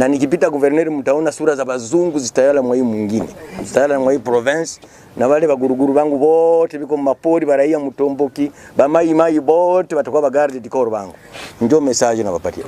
na nikipita guverneri, mtaona sura za bazungu zitayala mwa hii mwingine, zitayala mwa hii province, na wale baguruguru bangu bote biko mapori baraia mutomboki bamayi mayi bote batakuwa bagarde dikoro bangu. Njo message nawapatia.